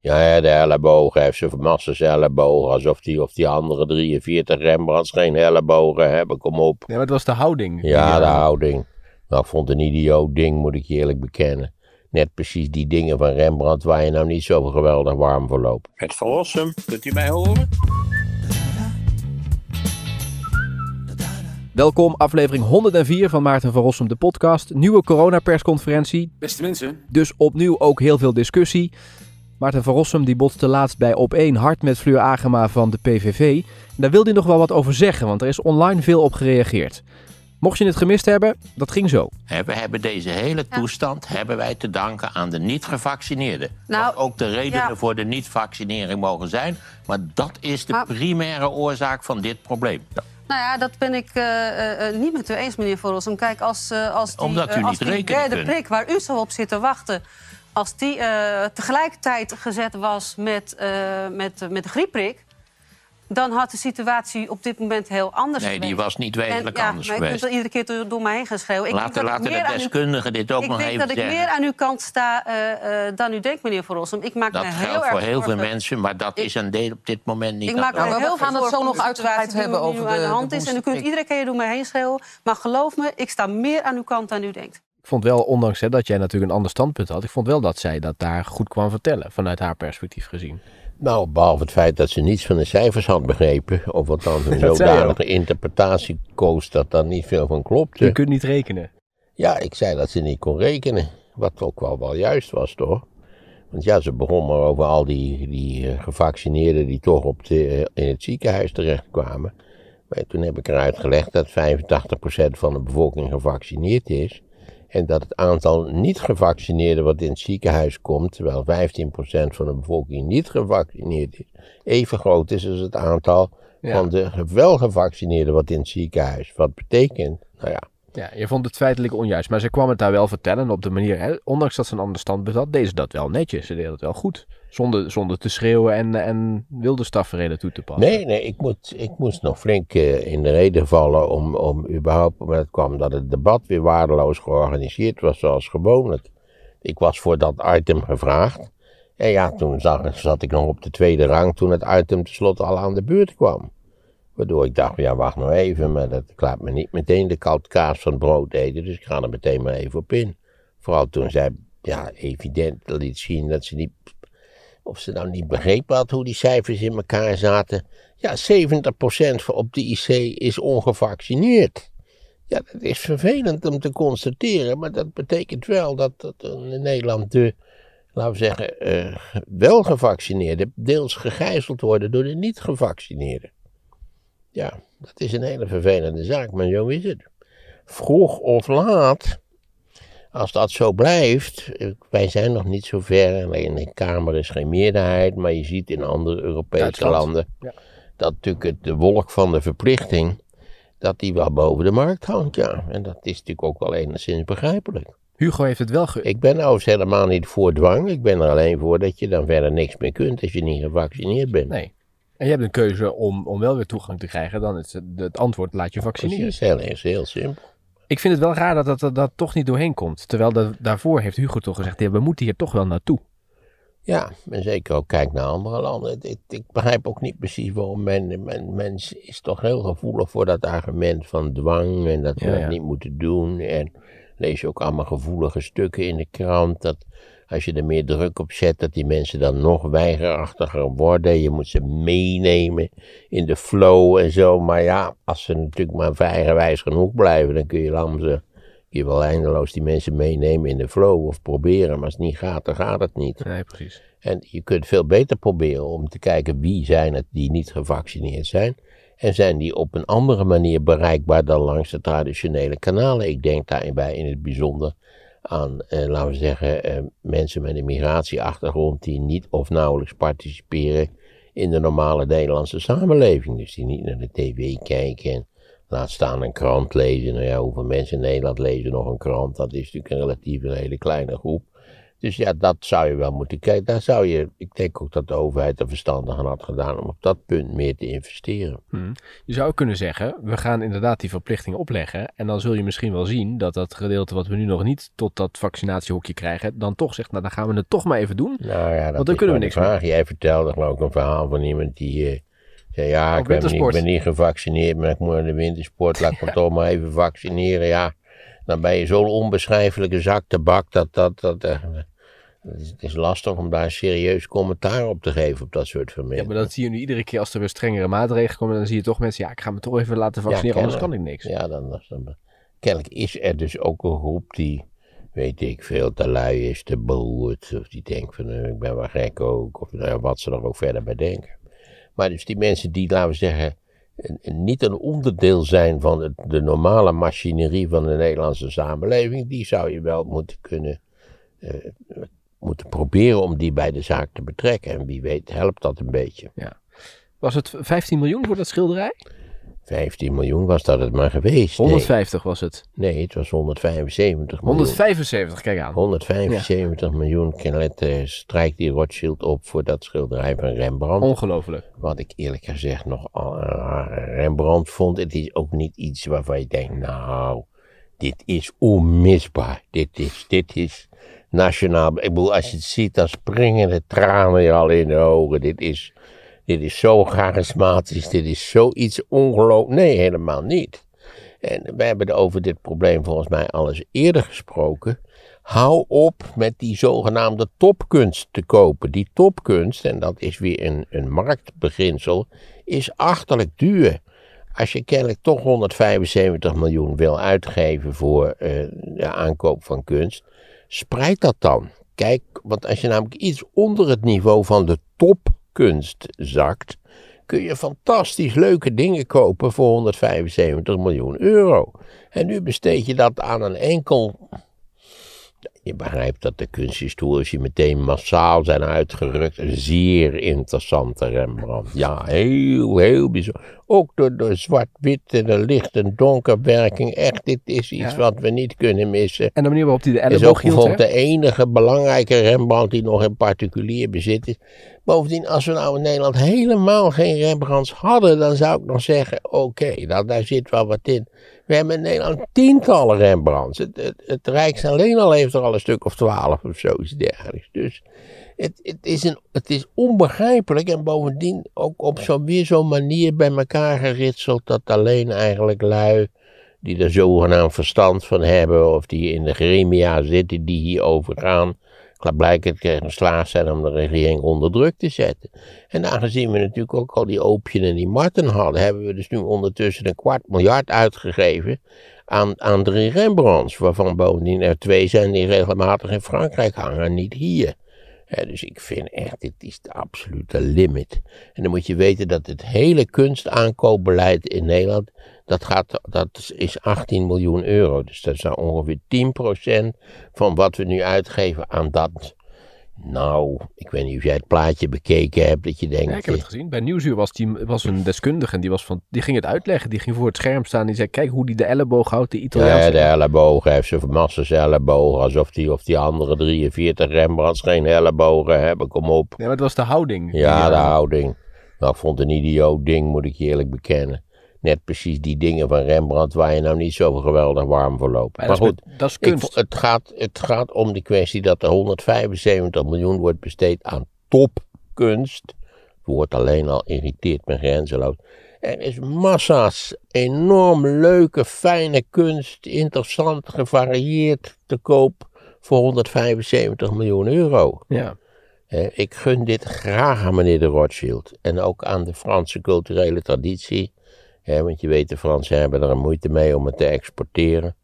Ja, ja, de ellebogen heeft ze massas ellebogen. Alsof die, of die andere 43 Rembrandts geen ellebogen hebben. Kom op. Nee, maar het was de houding. Ja, de houding. Nou, ik vond het een idioot ding, moet ik je eerlijk bekennen. Net precies die dingen van Rembrandt waar je nou niet zo geweldig warm voor loopt. Het verlossen, kunt u mij horen? Welkom, aflevering 104 van Maarten van Rossum, de podcast. Nieuwe coronapersconferentie, Beste mensen, dus opnieuw ook heel veel discussie. Maarten van Rossum die botste laatst bij Op1 hard met Fleur Agema van de PVV. En daar wil hij nog wel wat over zeggen, want er is online veel op gereageerd. Mocht je het gemist hebben, dat ging zo. We hebben deze hele toestand hebben wij te danken aan de niet-gevaccineerden. Nou, Wat ook de redenen ja. voor de niet-vaccinering mogen zijn. Maar dat is de Maar- primaire oorzaak van dit probleem. Nou ja, dat ben ik eh, eh, eh, niet met u eens, meneer Verrossum. Kijk, als, eh, als die, Omdat u als niet die derde kunt. prik waar u zo op zit te wachten... als die eh, tegelijkertijd gezet was met, eh, met, met de griepprik... dan had de situatie op dit moment heel anders Nee, geweest. die was niet wezenlijk en, ja, anders maar ik geweest. kunt er iedere keer door, door mij heen gaan schreeuwen. Ik denk Laten, dat ik de deskundigen dit ook Ik nog denk even dat ik zeggen. meer aan uw kant sta eh, eh, dan u denkt, meneer Verrossum. Ik maak Dat me heel geldt erg voor heel veel mensen, maar dat Ik- is een deel op dit moment niet Ik maak de me heel Maar we gaan veel het zo zorgen nog de uitgebreid hebben nu over aan de- de hand de is. En u kunt iedere keer door mij heen schreeuwen. Maar geloof me, ik sta meer aan uw kant dan u denkt. Ik vond wel, ondanks hè, dat jij natuurlijk een ander standpunt had, ik vond wel dat zij dat daar goed kwam vertellen, vanuit haar perspectief gezien. Nou, behalve het feit dat ze niets van de cijfers had begrepen, of een Dat zei je zodanige interpretatie koos dat daar niet veel van klopte. Je kunt niet rekenen. Ja, ik zei dat ze niet kon rekenen. Wat ook wel, wel juist was, toch? Want ja, ze begon maar over al die, die eh, gevaccineerden die toch op de, in het ziekenhuis terechtkwamen. Maar toen heb ik eruit gelegd dat 85% van de bevolking gevaccineerd is. En dat het aantal niet-gevaccineerden wat in het ziekenhuis komt, terwijl 15% van de bevolking niet gevaccineerd is, even groot is als het aantal Ja. van de wel gevaccineerden wat in het ziekenhuis. Wat betekent, nou ja, Ja, je vond het feitelijk onjuist, maar ze kwam het daar wel vertellen op de manier, hè, ondanks dat ze een ander standpunt had, deed ze dat wel netjes. Ze deed het wel goed, zonder, zonder te schreeuwen en, en wilde stafverreden toe te passen. Nee, nee, ik, moet, ik moest nog flink eh, in de reden vallen om, om überhaupt, maar het kwam dat het debat weer waardeloos georganiseerd was zoals gewoonlijk. Ik was voor dat item gevraagd. En ja, toen zag, zat ik nog op de tweede rang toen het item tenslotte al aan de beurt kwam. Waardoor ik dacht, ja wacht nou even, maar dat ik laat me niet meteen de koud kaas van brood eten, dus ik ga er meteen maar even op in. Vooral toen zij, ja, evident liet zien dat ze niet, of ze nou niet begrepen had hoe die cijfers in elkaar zaten. Ja, 70% van op de IC is ongevaccineerd. Ja, dat is vervelend om te constateren, maar dat betekent wel dat, dat in Nederland de, laten we zeggen, eh, wel deels gegijzeld worden door de niet gevaccineerden. Ja, dat is een hele vervelende zaak, maar zo is het. Vroeg of laat, als dat zo blijft, wij zijn nog niet zo ver, alleen in de Kamer is geen meerderheid, maar je ziet in andere Europese landen Ja. dat natuurlijk het- de wolk van de verplichting, dat die wel boven de markt hangt, ja. En dat is natuurlijk ook wel enigszins begrijpelijk. Hugo heeft het wel ge... Ik ben overigens helemaal niet voor dwang, ik ben er alleen voor dat je dan verder niks meer kunt als je niet gevaccineerd bent. Nee. En je hebt een keuze om, om wel weer toegang te krijgen, dan is het, het antwoord laat je vaccineren. Heel, is heel simpel. Ik vind het wel raar dat dat, dat, dat toch niet doorheen komt. Terwijl dat, daarvoor heeft Hugo toch gezegd, ja, we moeten hier toch wel naartoe. Ja, en zeker ook kijk naar andere landen. Het- het- ik begrijp ook niet precies waarom men, men, mens is toch heel gevoelig voor dat argument van dwang en dat we Ja, dat ja. niet moeten doen. En lees je ook allemaal gevoelige stukken in de krant dat als je er meer druk op zet, dat die mensen dan nog weigerachtiger worden. Je moet ze meenemen in de flow en zo. Maar ja, als ze natuurlijk maar eigenwijs genoeg blijven, dan kun je ze kun je wel eindeloos die mensen meenemen in de flow of proberen. Maar als het niet gaat, dan gaat het niet. Nee, precies. En je kunt veel beter proberen om te kijken wie zijn het die niet gevaccineerd zijn. En zijn die op een andere manier bereikbaar dan langs de traditionele kanalen. Ik denk daarbij in het bijzonder aan, eh, laten we zeggen, eh, mensen met een migratieachtergrond die niet of nauwelijks participeren in de normale Nederlandse samenleving. Dus die niet naar de tv kijken en laat staan een krant lezen. Nou ja, hoeveel mensen in Nederland lezen nog een krant? Dat is natuurlijk een relatief een hele kleine groep. Dus ja, dat zou je wel moeten kijken. Daar zou je, ik denk ook dat de overheid er verstandig aan had gedaan om op dat punt meer te investeren. Hm. Je zou ook kunnen zeggen, we gaan inderdaad die verplichting opleggen. En dan zul je misschien wel zien dat dat gedeelte wat we nu nog niet tot dat vaccinatiehokje krijgen, dan toch zegt, nou dan gaan we het toch maar even doen. Nou ja, dat Want dan kunnen we niks vraag. Jij vertelde geloof ik een verhaal van iemand die eh, zei, ja, ik ben, niet, ik ben niet gevaccineerd, maar ik moet naar de wintersport, laat ik me toch maar even vaccineren. Ja, dan ben je zo'n onbeschrijfelijke zak tabak dat dat, dat, eh, het is- lastig om daar serieus commentaar op te geven op dat soort Ja, verminderingen. maar dat zie je nu iedere keer als er weer strengere maatregelen komen. Dan zie je toch mensen, ja, ik ga me toch even laten vaccineren, anders kan ik niks. Ja, dan, dan, kennelijk is er dus ook een groep die, weet ik veel, te lui is, te beroerd. Of die denkt van, eh, ik ben wel gek ook. Of ja, wat ze er ook verder bij denken. Maar dus die mensen die, laten we zeggen, niet een onderdeel zijn van het, de normale machinerie van de Nederlandse samenleving, die zou je wel moeten kunnen, eh, moeten proberen om die bij de zaak te betrekken. En wie weet helpt dat een beetje. Was het 15 miljoen voor dat schilderij? 15 miljoen was dat het maar geweest. Nee, 150 was het. nee het was 175 miljoen. 175, kijk aan. 175 miljoen eh, strijkt die Rothschild op voor dat schilderij van Rembrandt. Ongelooflijk. Wat ik eerlijk gezegd nog al Rembrandt vond. Het is ook niet iets waarvan je denkt, nou, dit is onmisbaar. Dit is, dit is nationaal. Ik bedoel, als je het ziet, dan springen de tranen je al in de ogen. Dit is, dit is zo charismatisch. Dit is zoiets ongelooflijk. Nee, helemaal niet. En we hebben er over dit probleem volgens mij al eerder gesproken. Hou op met die zogenaamde topkunst te kopen. Die topkunst, en dat is weer een, een marktbeginsel, is achterlijk duur. Als je kennelijk toch 175 miljoen wil uitgeven voor eh, de aankoop van kunst, spreid dat dan. Kijk, want als je namelijk iets onder het niveau van de topkunst zakt, kun je fantastisch leuke dingen kopen voor 175 miljoen euro. En nu besteed je dat aan een enkel. Je begrijpt dat de kunsthistorici meteen massaal zijn uitgerukt. Een zeer interessante Rembrandt. Ja, heel, heel bijzonder. Ook door, door zwart-wit en de licht- en donkerwerking. Echt, dit is iets Ja. wat we niet kunnen missen. En de manier waarop hij de is ook elleboog hield, hè? bijvoorbeeld de enige belangrijke Rembrandt die nog in particulier bezit is. Bovendien, als we nou in Nederland helemaal geen Rembrandts hadden, dan zou ik nog zeggen, oké, nou, daar zit wel wat in. We hebben in Nederland tientallen Rembrandts. Het, het, Rijks alleen al heeft er al een stuk of twaalf of zoiets dergelijks. Dus het, het, is een, het is onbegrijpelijk en bovendien ook op zo'n weer zo'n manier bij elkaar geritseld dat alleen eigenlijk lui die er zogenaamd verstand van hebben of die in de gremia zitten die hierover gaan, blijkbaar geslaagd zijn om de regering onder druk te zetten. En aangezien we natuurlijk ook al die Oopje en die Marten hadden, hebben we dus nu ondertussen een kwart miljard uitgegeven aan, aan drie Rembrandts, waarvan bovendien er twee zijn die regelmatig in Frankrijk hangen en niet hier. Dus ik vind echt, dit is de absolute limit. En dan moet je weten dat het hele kunstaankoopbeleid in Nederland, dat, gaat, dat is 18 miljoen euro. Dus dat is nou ongeveer 10% van wat we nu uitgeven aan dat. Nou, ik weet niet of jij het plaatje bekeken hebt, dat je denkt... Ja, ik heb het gezien. Bij Nieuwsuur was, die, was een deskundige en die, was van, die ging het uitleggen. Die ging voor het scherm staan. Die zei, kijk hoe die de elleboog houdt, de Italiaanse. Ja, de ellebogen heeft ze massas ellebogen, alsof die, of die andere 43 Rembrandts geen ellebogen hebben, kom op. Nee, maar het was de houding. Ja, de eh, houding. Nou, ik vond het een idioot ding, moet ik je eerlijk bekennen. Net precies die dingen van Rembrandt waar je nou niet zo geweldig warm voor loopt. Maar goed, met- dat is kunst. het, gaat, het gaat om de kwestie dat er 175 miljoen wordt besteed aan topkunst. Het woord alleen al irriteert me grenzeloos. Er is massa's enorm leuke, fijne kunst, interessant, gevarieerd te koop voor 175 miljoen euro. ja. Ik gun dit graag aan meneer de Rothschild. En ook aan de Franse culturele traditie. Want je weet, de Fransen hebben er een moeite mee om het te exporteren.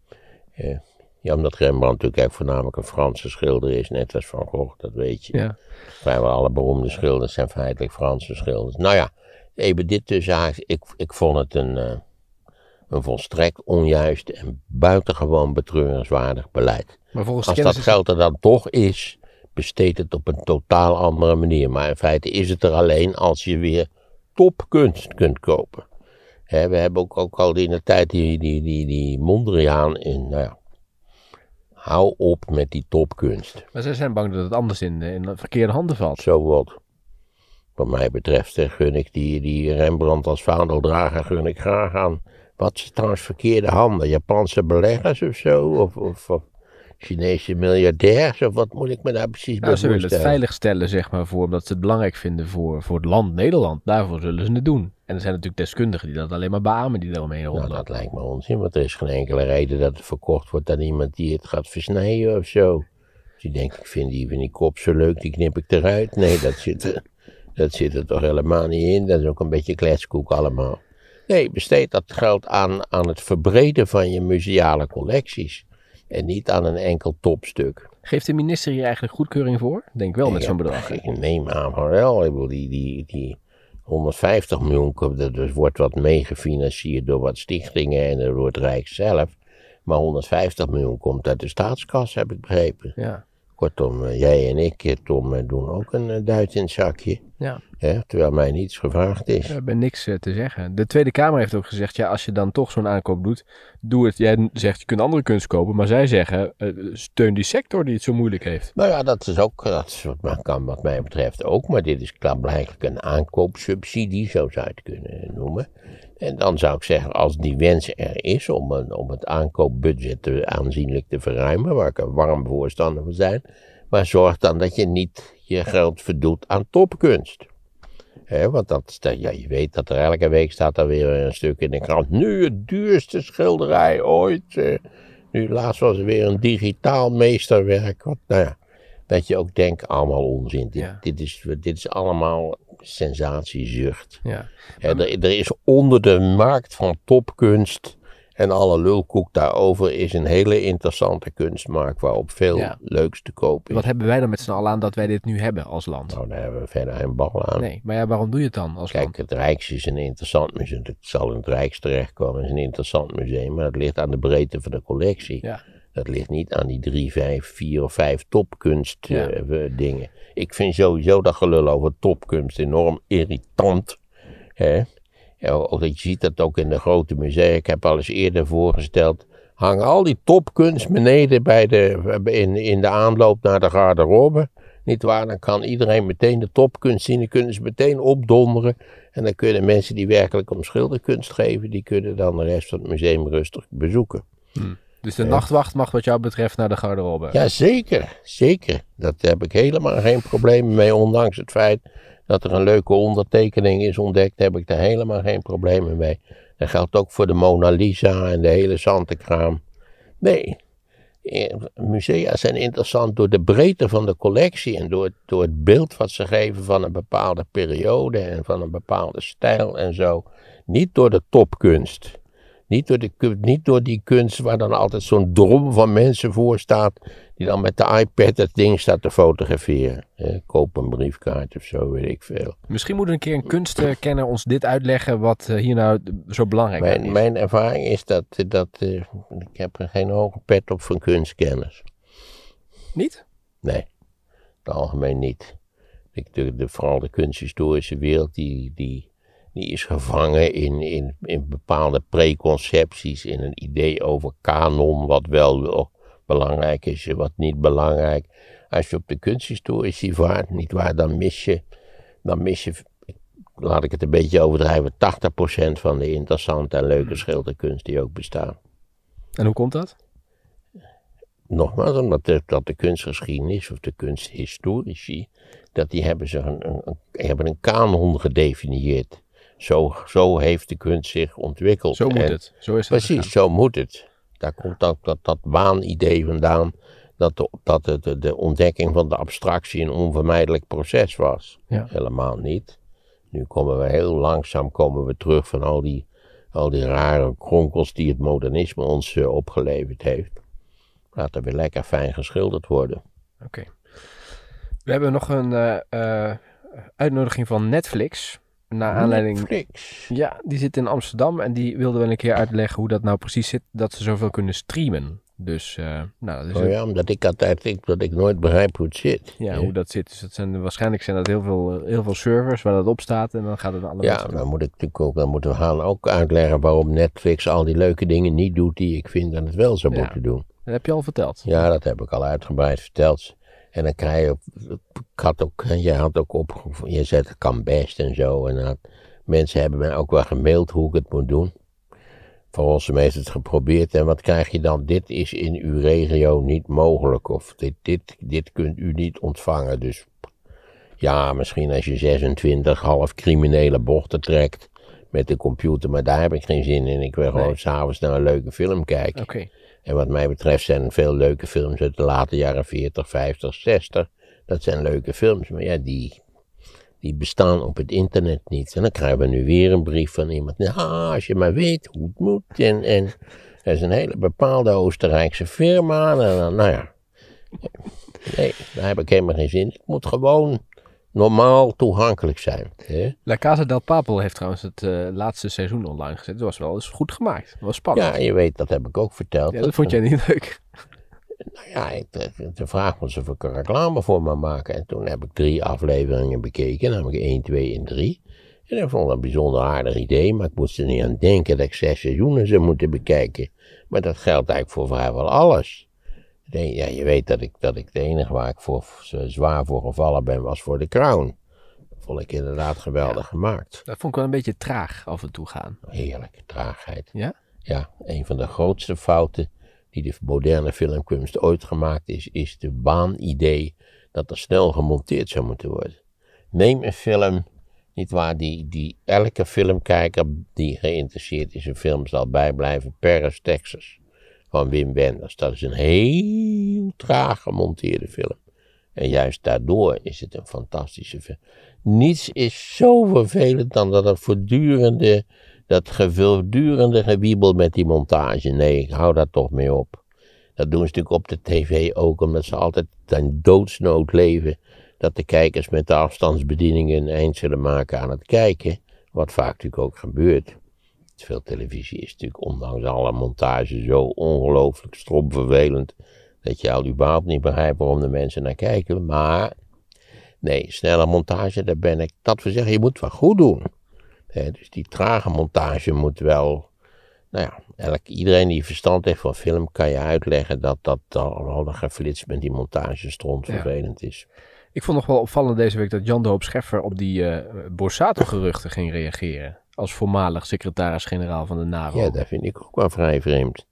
Eh, ja, omdat Rembrandt natuurlijk eigenlijk voornamelijk een Franse schilder is. Net als Van Gogh, dat weet je. Ja. Vrijwel alle beroemde schilders zijn feitelijk Franse schilders. Nou ja, even dit tussen haakjes. Ik, ik vond het een, eh, een volstrekt onjuist en buitengewoon betreurenswaardig beleid. Maar volgens Als dat geld er dan toch is, besteed het op een totaal andere manier. Maar in feite is het er alleen als je weer topkunst kunt kopen. We hebben ook, ook al in de tijd die, die, die, die Mondriaan in, nou ja, hou op met die topkunst. Maar zij zijn bang dat het anders in, in de verkeerde handen valt. Zo wat. Wat mij betreft eh, gun ik die, die Rembrandt als vaandeldrager gun ik graag aan. Wat is trouwens verkeerde handen? Japanse beleggers of zo? Of, of, of Chinese miljardairs? Of wat moet ik me daar precies bij Nou, ze willen het voorstellen? veilig stellen, zeg maar, voor, omdat ze het belangrijk vinden voor, voor het land Nederland. Daarvoor zullen ze het doen. En er zijn natuurlijk deskundigen die dat alleen maar beamen, die Nou, rondlopen. dat lijkt me onzin, want er is geen enkele reden dat het verkocht wordt aan iemand die het gaat versnijden of zo. Dus die denkt, ik vind die, vind die kop zo leuk, die knip ik eruit. Nee, dat zit, er, dat zit er toch helemaal niet in. Dat is ook een beetje kletskoek allemaal. Nee, besteed dat geld aan, aan het verbreden van je museale collecties. En niet aan een enkel topstuk. Geeft de minister hier eigenlijk goedkeuring voor? Denk wel met zo'n bedrag. Ik neem aan van wel. Ik bedoel, die, die, die 150 miljoen, komt er dus wordt wat meegefinancierd door wat stichtingen en door het Rijk zelf. Maar 150 miljoen komt uit de staatskas, heb ik begrepen. Ja. Kortom, eh, jij en ik, eh, Tom, eh, doen ook een duit in het zakje. Ja. Hè, terwijl mij niets gevraagd is. We hebben niks te zeggen. De Tweede Kamer heeft ook gezegd, ja, als je dan toch zo'n aankoop doet, doe het. Jij zegt, je kunt andere kunst kopen, maar zij zeggen, steun die sector die het zo moeilijk heeft. Nou ja, dat is ook, dat is wat, kan wat mij betreft ook, maar dit is klaarblijkelijk een aankoopsubsidie, zo zou je het kunnen noemen. En dan zou ik zeggen, als die wens er is om, een, om het aankoopbudget te, aanzienlijk te verruimen, waar ik een warm voorstander van zijn, maar zorg dan dat je niet je geld verdoet aan topkunst. Hè, want dat, ja, je weet dat er elke week staat er weer een stuk in de krant. Nu het duurste schilderij ooit. eh. Nu laatst was er weer een digitaal meesterwerk. Wat, nou ja, dat je ook denkt, allemaal onzin. Dit, Ja. dit, is, dit is allemaal sensatiezucht. Ja. Er, er is onder de markt van topkunst en alle lulkoek daarover is een hele interessante kunstmarkt waarop veel Ja. leuks te koop is. Wat hebben wij dan met z'n allen aan dat wij dit nu hebben als land? Nou, daar hebben we verder geen bal aan. Nee, maar ja, waarom doe je het dan als Kijk, land? het Rijks is een interessant museum. Het zal in het Rijks terechtkomen. Het is een interessant museum, maar het ligt aan de breedte van de collectie. Ja. Dat ligt niet aan die drie, vijf, vier of vijf topkunst Ja. eh, dingen. Ik vind sowieso dat gelul over topkunst enorm irritant. Hè? Je ziet dat ook in de grote musea. Ik heb al eens eerder voorgesteld. Hang al die topkunst beneden bij de, in, in de aanloop naar de garderobe. Niet waar, dan kan iedereen meteen de topkunst zien. Dan kunnen ze meteen opdonderen. En dan kunnen mensen die werkelijk om schilderkunst geven, die kunnen dan de rest van het museum rustig bezoeken. Dus de nachtwacht mag wat jou betreft naar de garderobe. Ja, zeker. Zeker. Daar heb ik helemaal geen problemen mee. Ondanks het feit dat er een leuke ondertekening is ontdekt, heb ik daar helemaal geen problemen mee. Dat geldt ook voor de Mona Lisa en de hele Santekraam. Nee. eh, Musea zijn interessant door de breedte van de collectie en door, door het beeld wat ze geven van een bepaalde periode en van een bepaalde stijl en zo. Niet door de topkunst. Niet door, de, niet door die kunst waar dan altijd zo'n drom van mensen voor staat. Die dan met de iPad het ding staat te fotograferen. Eh, koop een briefkaart of zo, weet ik veel. Misschien moet een keer een kunstkenner ons dit uitleggen wat eh, hier nou zo belangrijk Mijn, is. mijn ervaring is dat, dat eh, ik heb er geen hoge pet op van kunstkennis. Niet? Nee, in het algemeen niet. Ik, de, de, vooral de kunsthistorische wereld, die, die, die is gevangen in, in, in bepaalde preconcepties, in een idee over kanon, wat wel belangrijk is en wat niet belangrijk. Als je op de kunsthistorici vaart, niet waar, dan mis je, dan mis je, laat ik het een beetje overdrijven, 80% van de interessante en leuke schilderkunst die ook bestaat. En hoe komt dat? Nogmaals, omdat de, dat de kunstgeschiedenis of de kunsthistorici, dat die hebben, een, een, een- hebben een kanon gedefinieerd. Zo, zo heeft de kunst zich ontwikkeld. Zo moet En- het. Zo is het Precies, zo moet het. Daar komt ook dat, dat waanidee vandaan, dat, de, dat de, de, de ontdekking van de abstractie een onvermijdelijk proces was. Ja. Helemaal niet. Nu komen we heel langzaam komen we terug van al die, al die rare kronkels die het modernisme ons eh, opgeleverd heeft. Laat er weer lekker fijn geschilderd worden. Oké. We hebben nog een eh, eh, uitnodiging van Netflix. Naar aanleiding. Netflix. Ja, die zit in Amsterdam en die wilde wel een keer uitleggen hoe dat nou precies zit. Dat ze zoveel kunnen streamen. Dus, eh, nou, dat is Oh ja, omdat ik altijd denk dat ik nooit begrijp hoe het zit. ja, Ja. hoe dat zit. Dus dat zijn, waarschijnlijk zijn dat heel veel, eh, heel veel servers waar dat op staat. En dan gaat het naar alle Ja, dan moet ik natuurlijk ook, dan moeten we gaan ook uitleggen waarom Netflix al die leuke dingen niet doet die ik vind dat het wel zou Ja. moeten doen. Dat heb je al verteld. Ja, dat heb ik al uitgebreid verteld. En dan krijg je, ik had ook, je had ook op, je zet het kan best en zo. En mensen hebben mij ook wel gemaild hoe ik het moet doen. Voor ons heeft het geprobeerd. En wat krijg je dan? Dit is in uw regio niet mogelijk. Of dit, dit, dit kunt u niet ontvangen. Dus ja, misschien als je 26 half criminele bochten trekt met de computer. Maar daar heb ik geen zin in. Ik wil gewoon Nee. s'avonds naar een leuke film kijken. Oké. En wat mij betreft zijn veel leuke films uit de late jaren 40, 50, 60. Dat zijn leuke films, maar ja, die, die bestaan op het internet niet. En dan krijgen we nu weer een brief van iemand. Nou, als je maar weet hoe het moet. En, en er is een hele bepaalde Oostenrijkse firma. En dan, nou ja. Nee, daar heb ik helemaal geen zin. in. Het moet gewoon normaal toegankelijk zijn. Hè? La Casa del Papel heeft trouwens het eh, laatste seizoen online gezet. Dat was wel eens goed gemaakt. Dat was spannend. Ja, je weet, dat heb ik ook verteld. Ja, dat vond jij niet leuk. Nou ja, ik, de vraag was of ik er reclame voor me maken. En toen heb ik drie afleveringen bekeken, namelijk 1, 2 en 3. En ik vond het een bijzonder aardig idee, maar ik moest er niet aan denken dat ik zes seizoenen zou moeten bekijken. Maar dat geldt eigenlijk voor vrijwel alles. Ja, je weet dat ik, dat ik de enige waar ik voor, zwaar voor gevallen ben, was voor de Crown. Dat vond ik inderdaad geweldig gemaakt. Dat vond ik wel een beetje traag af en toe gaan. Heerlijke traagheid. Ja? Ja, een van de grootste fouten die de moderne filmkunst ooit gemaakt is, is de waanidee dat er snel gemonteerd zou moeten worden. Neem een film, niet waar, die, die elke filmkijker die geïnteresseerd is in film zal bijblijven, Paris, Texas, van Wim Wenders. Dat is een heel traag gemonteerde film. En juist daardoor is het een fantastische film. Niets is zo vervelend dan dat voortdurende dat voortdurende gewiebel met die montage. Nee, hou daar toch mee op. Dat doen ze natuurlijk op de tv ook, omdat ze altijd ten doodsnood leven. Dat de kijkers met de afstandsbedieningen een eind zullen maken aan het kijken. Wat vaak natuurlijk ook gebeurt. Veel televisie is natuurlijk ondanks alle montage zo ongelooflijk strompvervelend. Dat je al überhaupt niet begrijpt waarom de mensen naar kijken. Maar nee, snelle montage, daar ben ik. Dat we zeggen, je moet wel goed doen. Dus die trage montage moet wel. Nou ja, elk, iedereen die verstand heeft van film kan je uitleggen dat dat al dat geflits met die montage stront Ja. vervelend is. Ik vond nog wel opvallend deze week dat Jan de Hoop Scheffer op die eh Borsato-geruchten ging reageren. Als voormalig secretaris-generaal van de NAVO. Ja, dat vind ik ook wel vrij vreemd.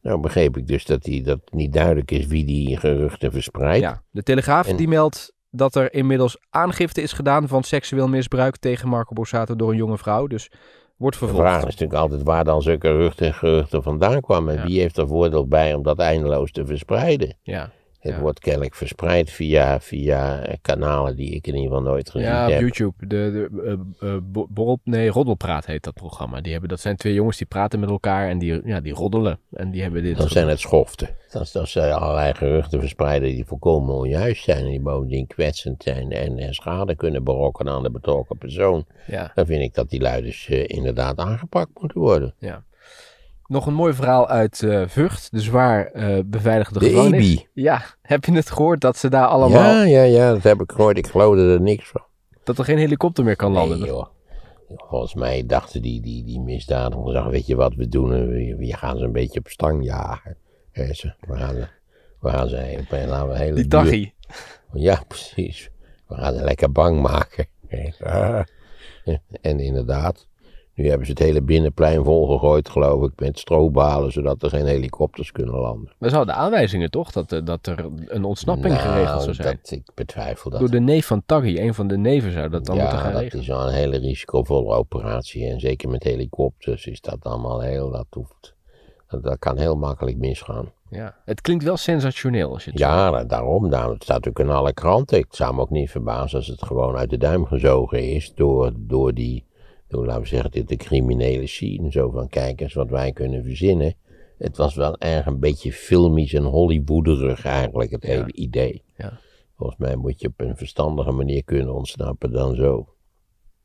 Nou begreep ik dus dat, die, dat niet duidelijk is wie die geruchten verspreidt. Ja, de Telegraaf En- die meldt dat er inmiddels aangifte is gedaan van seksueel misbruik tegen Marco Borsato door een jonge vrouw. Dus wordt De vervolgd. vraag is natuurlijk altijd waar dan zulke geruchten, geruchten vandaan kwamen. En Ja. wie heeft er voordeel bij om dat eindeloos te verspreiden? Ja, Het Ja. wordt kennelijk verspreid via, via kanalen die ik in ieder geval nooit gezien ja op heb. YouTube. De, de eh, eh, bo- borrel, nee, Roddelpraat heet dat programma. Die hebben, dat zijn twee jongens die praten met elkaar en die, ja, die roddelen. En die hebben dit. Dan zijn het schoften. Dat, dat ze allerlei geruchten verspreiden die volkomen onjuist zijn en die bovendien kwetsend zijn en, en schade kunnen berokkenen aan de betrokken persoon. Ja, Dan vind ik dat die luiders eh, inderdaad aangepakt moeten worden. ja. Nog een mooi verhaal uit eh, Vught, de zwaar eh, beveiligde De gevangenis. EBI. Ja, heb je het gehoord dat ze daar allemaal, Ja, ja, ja, dat heb ik gehoord. Ik geloofde er niks van. dat er geen helikopter meer kan landen? Nee, joh. Volgens mij dachten die, die, die misdadigers, weet je wat we doen? We, we gaan ze een beetje op stang jagen. Ze. We gaan ze, we gaan ze laten we hele Die Taghi. Ja, precies. We gaan ze lekker bang maken. Ah. En inderdaad, nu hebben ze het hele binnenplein volgegooid, geloof ik, met stroobalen, zodat er geen helikopters kunnen landen. We zouden aanwijzingen toch, dat, eh, dat er een ontsnapping Nou, geregeld zou zijn. Dat, ik betwijfel dat. Door de neef van Taghi, een van de neven zou dat dan moeten ja, gaan dat regelen. is wel een hele risicovolle operatie. En zeker met helikopters is dat allemaal heel, dat hoeft. Dat, dat kan heel makkelijk misgaan. Ja. Het klinkt wel sensationeel als je het Ja, da- daarom. daarom. Het staat natuurlijk in alle kranten. Ik zou me ook niet verbazen als het gewoon uit de duim gezogen is door, door die, door, laten we zeggen, de, de criminele scene. Zo van, kijk eens wat wij kunnen verzinnen. Het was wel erg een beetje filmisch en Hollywooderig eigenlijk, het Ja. hele idee. Ja. Volgens mij moet je op een verstandige manier kunnen ontsnappen dan zo.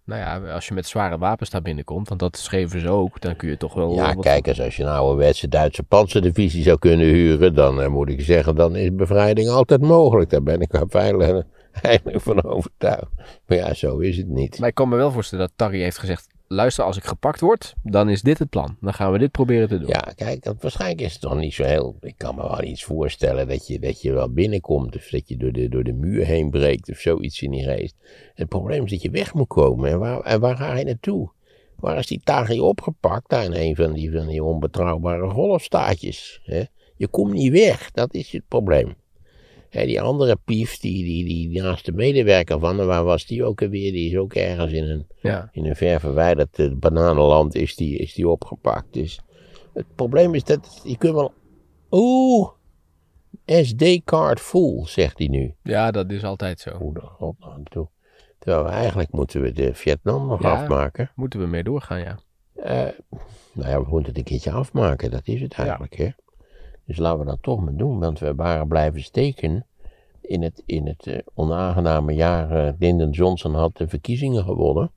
Nou ja, als je met zware wapens daar binnenkomt, want dat schreven ze ook, dan kun je toch wel... Ja, wat- kijk eens, als je een ouderwetse Duitse panzerdivisie zou kunnen huren, dan eh, moet ik zeggen, dan is bevrijding altijd mogelijk. Daar ben ik wel veilig, eigenlijk van overtuigd. Maar ja, zo is het niet. Maar ik kan me wel voorstellen dat Taghi heeft gezegd, luister, als ik gepakt word, dan is dit het plan. Dan gaan we dit proberen te doen. Ja, kijk, dat, waarschijnlijk is het toch niet zo heel... Ik kan me wel iets voorstellen dat je, dat je wel binnenkomt. Of dat je door de, door de muur heen breekt of zoiets in die race. Het probleem is dat je weg moet komen. En waar, en waar ga je naartoe? Waar is die Taghi opgepakt? Daar in een van die, van die onbetrouwbare golfstaatjes. Hè? Je komt niet weg, dat is het probleem. Die andere pief, die, die, die, die naast de medewerker van, waar was die ook alweer? Die is ook ergens in een, Ja. in een ver verwijderd eh, bananenland is die, is die opgepakt. Dus het probleem is dat je kunt wel... Oeh, SD-card full, zegt hij nu. Ja, dat is altijd zo. Hoe de god nou aan toe. Terwijl we eigenlijk moeten we de Vietnam nog Ja. afmaken. Moeten we mee doorgaan, ja. Eh, nou ja, we moeten het een keertje afmaken, dat is het eigenlijk, hè. Dus laten we dat toch maar doen, want we waren blijven steken in het, in het eh, onaangename jaar. eh, Lyndon Johnson had de verkiezingen gewonnen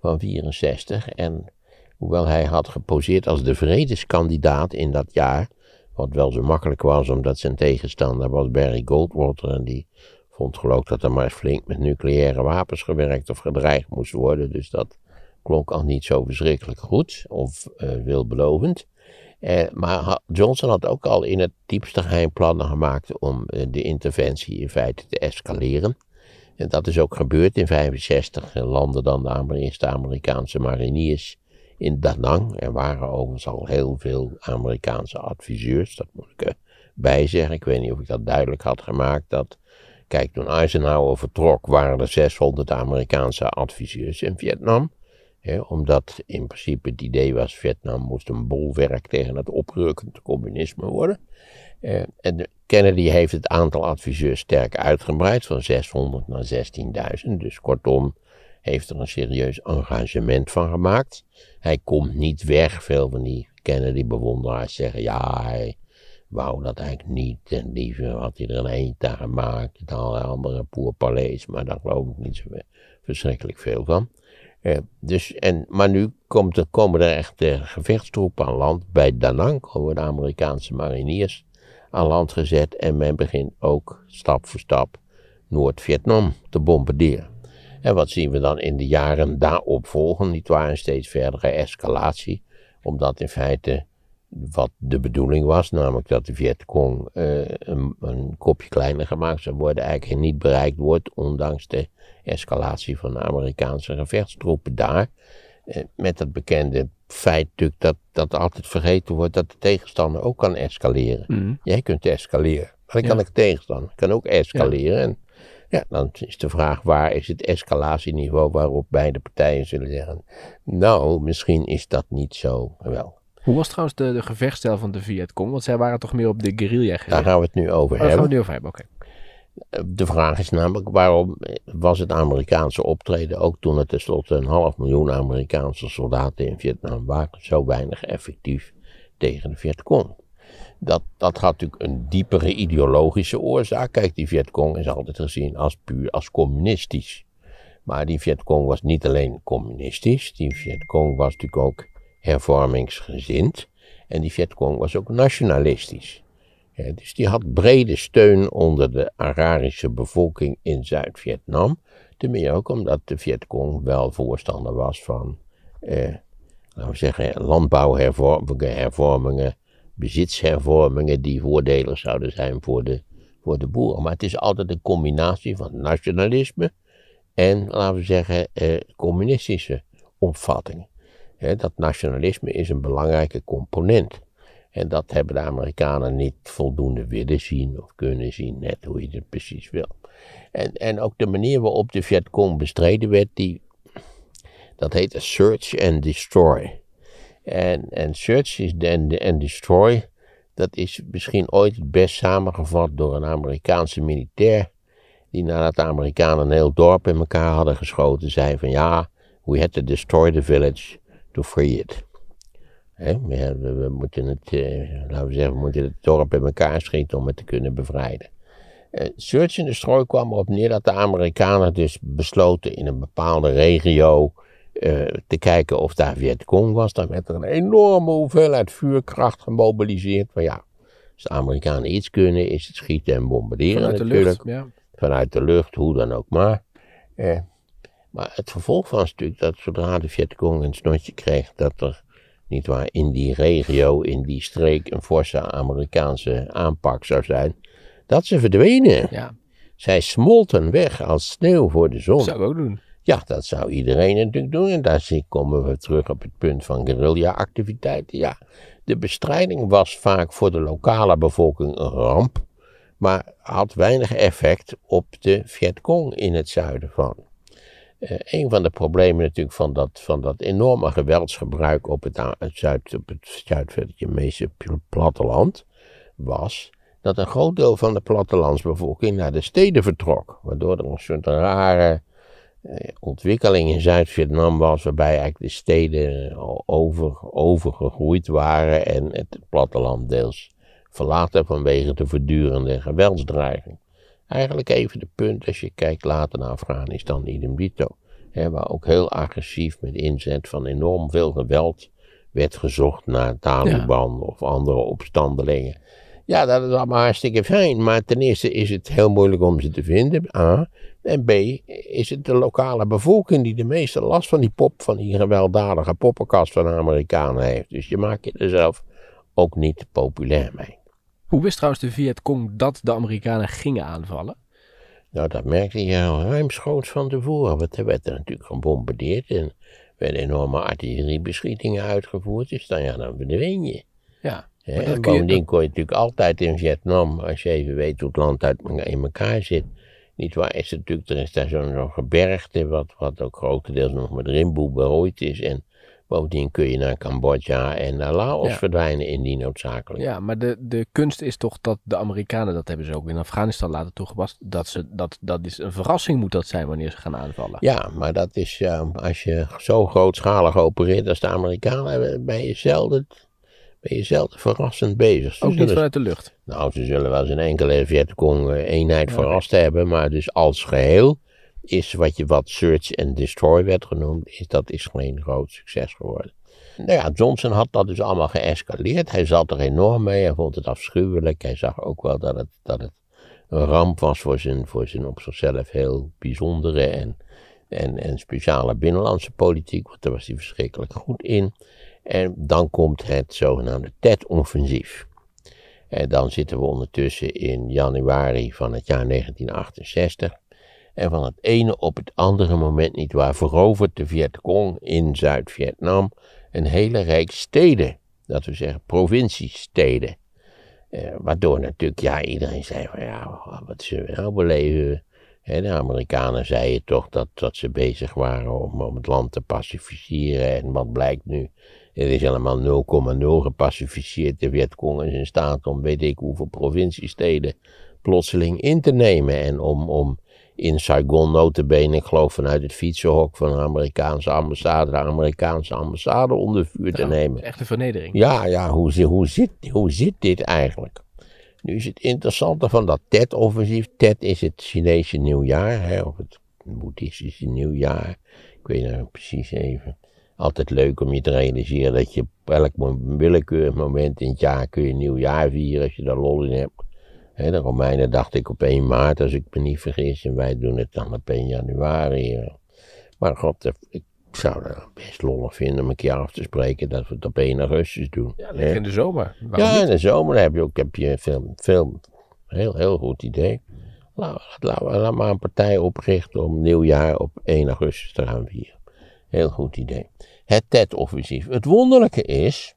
van 64 en hoewel hij had geposeerd als de vredeskandidaat in dat jaar, wat wel zo makkelijk was omdat zijn tegenstander was Barry Goldwater en die vond geloof dat er maar flink met nucleaire wapens gewerkt of gedreigd moest worden, dus dat klonk al niet zo verschrikkelijk goed of eh, veelbelovend. Eh, maar Johnson had ook al in het diepste geheim plannen gemaakt om eh, de interventie in feite te escaleren. En dat is ook gebeurd in 65. Er landden dan de eerste Amerikaanse mariniers in Da Nang. Er waren overigens al heel veel Amerikaanse adviseurs, dat moet ik erbij zeggen. Ik weet niet of ik dat duidelijk had gemaakt. Dat, kijk, toen Eisenhower vertrok, waren er 600 Amerikaanse adviseurs in Vietnam. Omdat in principe het idee was, Vietnam moest een bolwerk tegen het oprukkend communisme worden. Eh, en Kennedy heeft het aantal adviseurs sterk uitgebreid, van 600 naar 16.000. Dus kortom, heeft er een serieus engagement van gemaakt. Hij komt niet weg. Veel van die Kennedy-bewonderaars zeggen, ja, hij wou dat eigenlijk niet. En liever had hij er een eentje gemaakt. En alle andere pourparlers, maar daar geloof ik niet zo verschrikkelijk veel van. Eh, dus, en, maar nu komt er, komen er echt eh, gevechtstroepen aan land. Bij Da Nang komen de Amerikaanse mariniers aan land gezet. En men begint ook stap voor stap Noord-Vietnam te bombarderen. En wat zien we dan in de jaren daarop volgen? Niet waar, een steeds verdere escalatie. Omdat in feite wat de bedoeling was, namelijk dat de Vietcong eh, een, een kopje kleiner gemaakt zou worden, eigenlijk niet bereikt wordt, ondanks de escalatie van de Amerikaanse gevechtstroepen daar. Eh, met het bekende feit natuurlijk dat, dat altijd vergeten wordt dat de tegenstander ook kan escaleren. Mhm. Jij kunt escaleren, maar dan kan ik tegenstander kan ook escaleren. En ja, dan is de vraag waar is het escalatieniveau waarop beide partijen zullen zeggen, nou, misschien is dat niet zo wel. Hoe was trouwens de, de gevechtsstijl van de Vietcong? Want zij waren toch meer op de guerrilla Daar gericht. gaan we het nu over Oh, daar gaan we hebben. het nu over hebben, oké. De vraag is namelijk waarom was het Amerikaanse optreden, ook toen er tenslotte een half miljoen Amerikaanse soldaten in Vietnam waren, zo weinig effectief tegen de Vietcong? Dat, dat had natuurlijk een diepere ideologische oorzaak. Kijk, die Vietcong is altijd gezien als puur als communistisch. Maar die Vietcong was niet alleen communistisch, die Vietcong was natuurlijk ook hervormingsgezind. En die Vietcong was ook nationalistisch. Dus die had brede steun onder de Ararische bevolking in Zuid-Vietnam. Ten meer ook omdat de Vietcong wel voorstander was van, eh, laten we zeggen, landbouwhervormingen, hervormingen, bezitshervormingen die voordelig zouden zijn voor de, voor de boeren. Maar het is altijd een combinatie van nationalisme en, laten we zeggen, eh, communistische opvattingen. Dat nationalisme is een belangrijke component. En dat hebben de Amerikanen niet voldoende willen zien of kunnen zien, net hoe je het precies wil. En, en ook de manier waarop de Vietcong bestreden werd, die, dat heet search and destroy. En, en search is en, en destroy, dat is misschien ooit het best samengevat door een Amerikaanse militair, die nadat de Amerikanen een heel dorp in elkaar hadden geschoten, zei van ja, we had to destroy the village to free it. We, moeten het, eh, laten we zeggen, we moeten het dorp in elkaar schieten om het te kunnen bevrijden. Eh, Search and Destroy kwam erop neer dat de Amerikanen dus besloten in een bepaalde regio eh, te kijken of daar Vietcong was. Dan werd er een enorme hoeveelheid vuurkracht gemobiliseerd. Maar ja, als de Amerikanen iets kunnen, is het schieten en bombarderen Vanuit de natuurlijk lucht. Ja. vanuit de lucht, hoe dan ook maar. Maar het vervolg was natuurlijk dat zodra de Vietcong een snotje kreeg, dat er, niet waar, in die regio, in die streek, een forse Amerikaanse aanpak zou zijn, dat ze verdwenen. Ja, Zij smolten weg als sneeuw voor de zon. dat zou ik ook doen. Ja, dat zou iedereen natuurlijk doen. En daar komen we terug op het punt van guerrilla-activiteiten. Ja, de bestrijding was vaak voor de lokale bevolking een ramp, maar had weinig effect op de Vietcong in het zuiden van. Eh, een van de problemen natuurlijk van dat, van dat enorme geweldsgebruik op het, zuid, op het pl- platteland was dat een groot deel van de plattelandsbevolking naar de steden vertrok. Waardoor er een soort rare eh, ontwikkeling in Zuid-Vietnam was, waarbij eigenlijk de steden over, overgegroeid waren en het platteland deels verlaten vanwege de voortdurende geweldsdreiging. Eigenlijk even de punt als je kijkt later naar Afghanistan, idem dito. Hè, waar ook heel agressief met inzet van enorm veel geweld werd gezocht naar Taliban of andere opstandelingen. Ja, dat is allemaal hartstikke fijn, maar ten eerste is het heel moeilijk om ze te vinden, A. En B, is het de lokale bevolking die de meeste last van die pop, van die gewelddadige poppenkast van de Amerikanen heeft. Dus je maakt je er zelf ook niet populair mee. Hoe wist trouwens de Vietcong dat de Amerikanen gingen aanvallen? Nou, dat merkte je al ruimschoots van tevoren, want er werd er natuurlijk gebombardeerd en werden enorme artilleriebeschietingen uitgevoerd, dus dan, ja, dan verdween je. Ja, Maar en bovendien kon je natuurlijk altijd in Vietnam, als je even weet hoe het land uit, in elkaar zit. Niet waar, is het natuurlijk, er is daar zo'n zo'n gebergte, wat, wat ook grotendeels nog met rimboe berooid is. En bovendien kun je naar Cambodja en naar Laos Ja. verdwijnen indien noodzakelijk. ja maar de, de kunst is toch dat de Amerikanen, dat hebben ze ook in Afghanistan later toegepast, dat, ze, dat, dat is een verrassing moet dat zijn wanneer ze gaan aanvallen. Ja, maar dat is, als je zo grootschalig opereert als de Amerikanen, ben je zelden, ben je zelden verrassend bezig. Ook niet vanuit de lucht. Nou, ze zullen wel eens een enkele Vietcong eh, eenheid Ja, verrast hebben, maar dus als geheel is wat je wat search and destroy werd genoemd, is, dat is geen groot succes geworden. Nou ja, Johnson had dat dus allemaal geëscaleerd. Hij zat er enorm mee, hij vond het afschuwelijk. Hij zag ook wel dat het, dat het een ramp was voor zijn, voor zijn op zichzelf heel bijzondere en, en, en speciale binnenlandse politiek, want daar was hij verschrikkelijk goed in. En dan komt het zogenaamde Tet-offensief. En dan zitten we ondertussen in januari van het jaar 1968. En van het ene op het andere moment niet waar verovert de Vietcong in Zuid-Vietnam een hele rijk steden. Dat we zeggen provinciesteden. Eh, waardoor natuurlijk, ja, iedereen zei van ja, wat zullen we nou beleven? De Amerikanen zeiden toch dat, dat ze bezig waren om, om het land te pacificeren. En wat blijkt nu? Het is helemaal 0,0 gepacificeerd. De Vietcong is in staat om weet ik hoeveel provinciesteden plotseling in te nemen. En om, om in Saigon notabene, ik geloof vanuit het fietsenhok van de Amerikaanse ambassade, de Amerikaanse ambassade onder vuur te Ja, nemen. Echte vernedering. Ja, ja, hoe, hoe, zit, hoe zit dit eigenlijk? Nu is het interessante van dat Tet-offensief. Tet is het Chinese nieuwjaar, hè, of het boeddhistische nieuwjaar. Ik weet nou precies even. Altijd leuk om je te realiseren dat je op elk willekeurig moment in het jaar kun je nieuwjaar vieren als je daar lol in hebt. De Romeinen dacht ik op 1 maart, als ik me niet vergis, en wij doen het dan op 1 januari. Maar god, eh, ik zou het best lollig vinden om een keer af te spreken dat we het op 1 augustus doen. Ja, lekker in de zomer. Waarom Ja, in de zomer heb je ook heb je veel, veel heel, heel goed idee. Laat, laat, laat maar een partij oprichten om nieuwjaar op 1 augustus te gaan vieren. Heel goed idee. Het Tet-offensief. Het wonderlijke is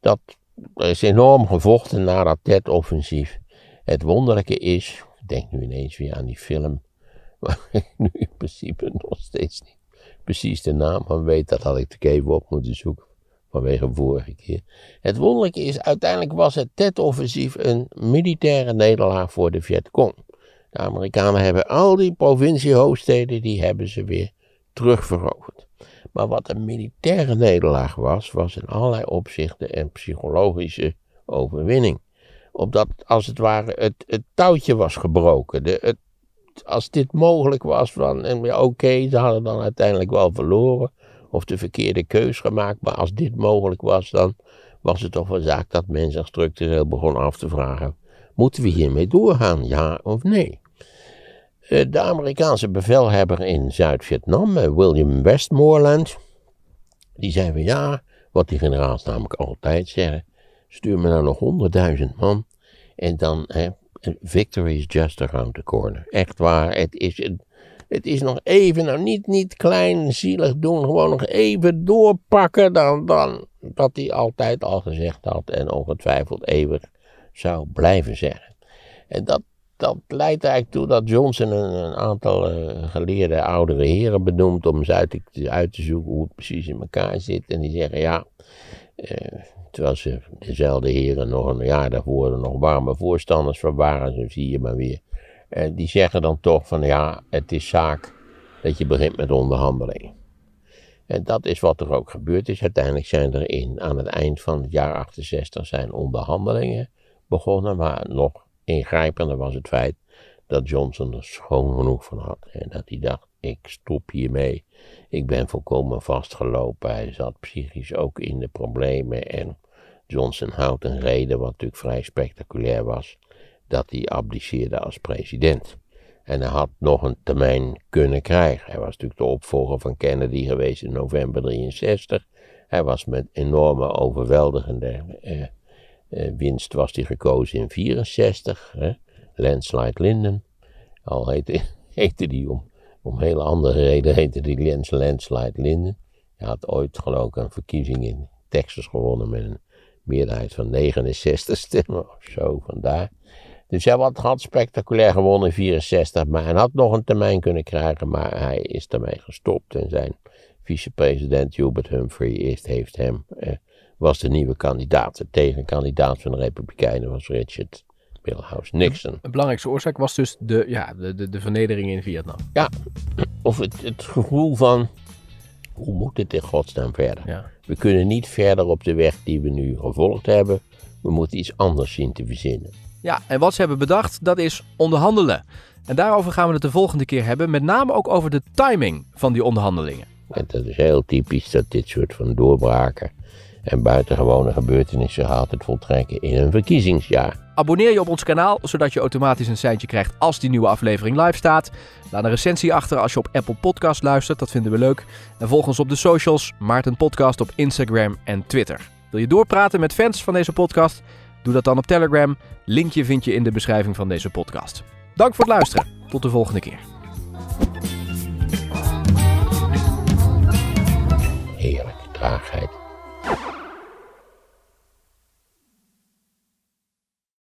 dat er is enorm gevochten na dat Tet-offensief. Het wonderlijke is, ik denk nu ineens weer aan die film, waar ik nu in principe nog steeds niet precies de naam van weet. Dat had ik er even op moeten zoeken vanwege vorige keer. Het wonderlijke is, uiteindelijk was het Tet-offensief een militaire nederlaag voor de Vietcong. De Amerikanen hebben al die provinciehoofdsteden, die hebben ze weer terugveroverd. Maar wat een militaire nederlaag was, was in allerlei opzichten een psychologische overwinning. Omdat, als het ware, het, touwtje was gebroken. De, het, als dit mogelijk was, van, ja, oké, ze hadden dan uiteindelijk wel verloren of de verkeerde keus gemaakt. Maar als dit mogelijk was, dan was het toch een zaak dat men zich structureel begon af te vragen: moeten we hiermee doorgaan, ja of nee? Eh, De Amerikaanse bevelhebber in Zuid-Vietnam, eh, William Westmoreland, die zei van ja, wat die generaals namelijk altijd zeggen, stuur me nou nog honderdduizend man en dan, hè, victory is just around the corner. Echt waar, het is, het is nog even, nou niet, niet klein, zielig doen, gewoon nog even doorpakken dan, dan dat hij altijd al gezegd had en ongetwijfeld eeuwig zou blijven zeggen. En dat, dat leidt eigenlijk toe dat Johnson een, een aantal eh, geleerde oudere heren benoemt om eens uit te, uit te zoeken hoe het precies in elkaar zit. En die zeggen ja, eh, terwijl ze dezelfde heren nog een jaar daarvoor nog warme voorstanders van waren, zo zie je maar weer. En die zeggen dan toch van ja, het is zaak dat je begint met onderhandelingen. En dat is wat er ook gebeurd is. Uiteindelijk zijn er in, aan het eind van het jaar 68 zijn onderhandelingen begonnen, maar nog ingrijpender was het feit dat Johnson er schoon genoeg van had. En dat hij dacht, ik stop hiermee. Ik ben volkomen vastgelopen. Hij zat psychisch ook in de problemen. En Johnson houdt een reden, wat natuurlijk vrij spectaculair was, dat hij abdiceerde als president. En hij had nog een termijn kunnen krijgen. Hij was natuurlijk de opvolger van Kennedy geweest in november 63. Hij was met enorme, overweldigende eh, eh, winst was hij gekozen in 64. Hè? Landslide Linden. Al heette die om, om hele andere reden heette die Lans, Landslide Linden. Hij had ooit geloof ik een verkiezing in Texas gewonnen met een meerderheid van 69 stemmen of zo, vandaar. Dus hij had, had spectaculair gewonnen in 64, maar hij had nog een termijn kunnen krijgen, maar hij is daarmee gestopt. En zijn vicepresident Hubert Humphrey heeft hem, eh, was de nieuwe kandidaat. De tegenkandidaat van de Republikeinen was Richard Milhouse Nixon. Een belangrijkste oorzaak was dus de, ja, de, de, de vernedering in Vietnam. Ja, of het, het gevoel van, hoe moet het in godsnaam verder? Ja. We kunnen niet verder op de weg die we nu gevolgd hebben. We moeten iets anders zien te verzinnen. ja, en wat ze hebben bedacht, dat is onderhandelen. En daarover gaan we het de volgende keer hebben. Met name ook over de timing van die onderhandelingen. En dat is heel typisch dat dit soort van doorbraken en buitengewone gebeurtenissen gaat het voltrekken in een verkiezingsjaar. Abonneer je op ons kanaal, zodat je automatisch een seintje krijgt als die nieuwe aflevering live staat. Laat een recensie achter als je op Apple Podcast luistert, dat vinden we leuk. En volg ons op de socials, Maarten Podcast op Instagram en Twitter. Wil je doorpraten met fans van deze podcast? Doe dat dan op Telegram. Linkje vind je in de beschrijving van deze podcast. Dank voor het luisteren. Tot de volgende keer. Heerlijke traagheid.